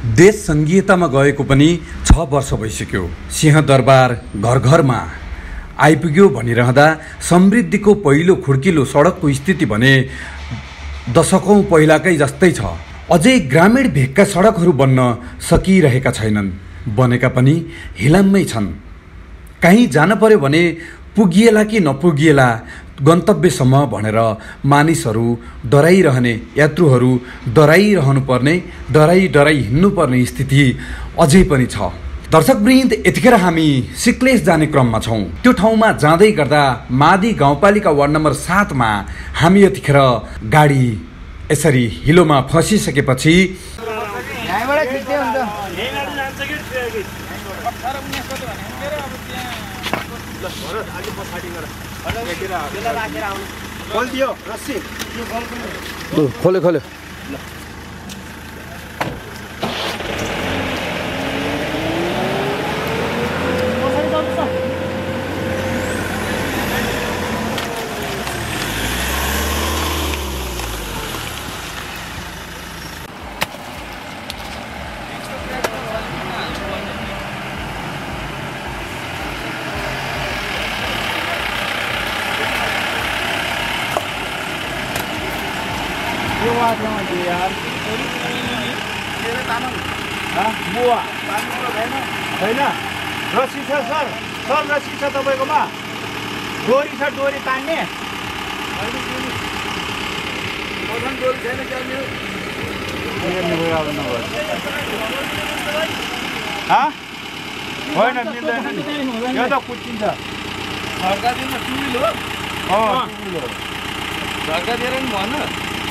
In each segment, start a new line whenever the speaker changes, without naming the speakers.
देश सङ्घीयतामा गएको पनि छ वर्ष भइसक्यो। सिंहदरबार घर घरमा आइपुग्यो भनिरहँदा समृद्धिको पहिलो खुड्किलो सडकको स्थिति भने दशकौँ पहिलाकै जस्तै छ। अझै ग्रामीण भेगका सडकहरू बन्न सकिरहेका छैनन्। बनेका पनि हिलाममै छन्। कहीँ जान पर्यो भने पुगिएला कि नपुगिएला गन्तव्यसम्म भनेर मानिसहरू डराइरहने यात्रुहरू डराइरहनु पर्ने डराइ डराइ हिँड्नुपर्ने स्थिति अझै पनि छ। दर्शकवृन्द यतिखेर हामी सिक्लेस जाने क्रममा छौँ। त्यो ठाउँमा जाँदै गर्दा मादी गाउँपालिका वार्ड नम्बर सातमा हामी यतिखेर गाडी यसरी हिलोमा फसिसकेपछि
खोलिदियो रस्सी
खोल्यो खोल्यो
वाटमा दियो यार? बुवा। होइन? रस्सी छ सर। सर रस्सी छ तपाईँकोमा? डोरी छ डोरी तान्ने? होइन मिल्दैन नि। यो त कुच्चिन्छ। अँ, टुविल हो।
झर्का दिएर नि भन।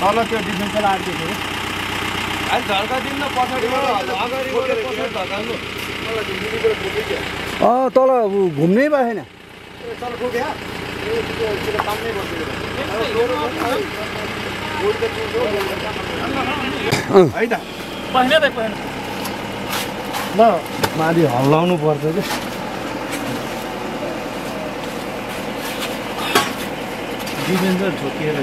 तल त्यो डिफेन्सलाई आएको थियो
अहिले झर्का दिन्न पछाडिबाट अगाडिबाट पछाडि
तल घुम्नै पाएन
है? त ल। माथि हल्लाउनु पर्छ कि? डिफेन्सर झुकिएर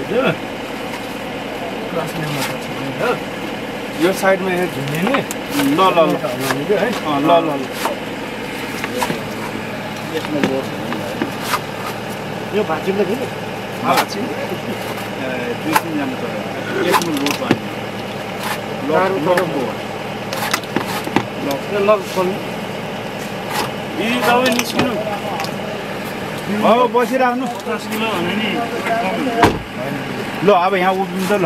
हो? यो साइडमा यहाँ झुम्ने नि? ल ल ल। कि है ल ल। ल। यो भाँचिम दुई तिनजना चढेर यसमा लोड पानी। ल ल ल खोल्नु।
दिदी तपाईँ निस्किनु।
अब बसिराख्नु
पचास किलो भने नि।
ल अब यहाँ उभिन्छ ल।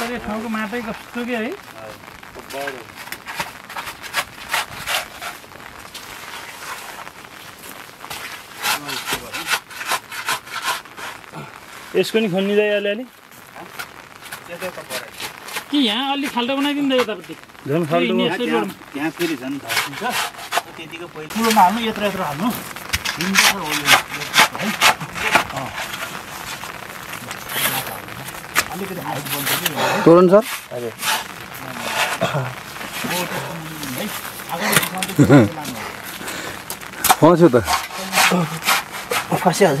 तर यस ठाउँको माटै कस्तो के है? यसको नि खनिँदै अलिअलि कि यहाँ अलि खाल्टो बनाइदिँदा यतापट्टि।
त्यहाँ फेरि झन् धर्किन्छ त्यतिको पहिला ठुलोमा हाल्नु यत्रो यत्रो हाल्नु। अलिकति हाइट बन्छ कि
तोरण सर?
है अगाडि पछाडि लानु।
फस्यो त
फसिहाल्छ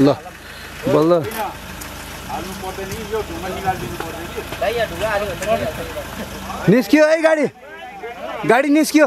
ल बल्ल। निस्कियो है गाडी। गाडी निस्कियो।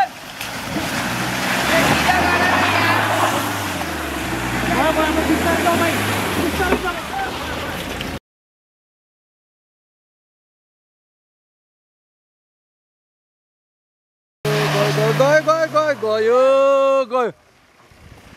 vamos,
Cristiano, calma aí. Cristiano, calma aí. Goi,
goi, goi, goi, goi, goi,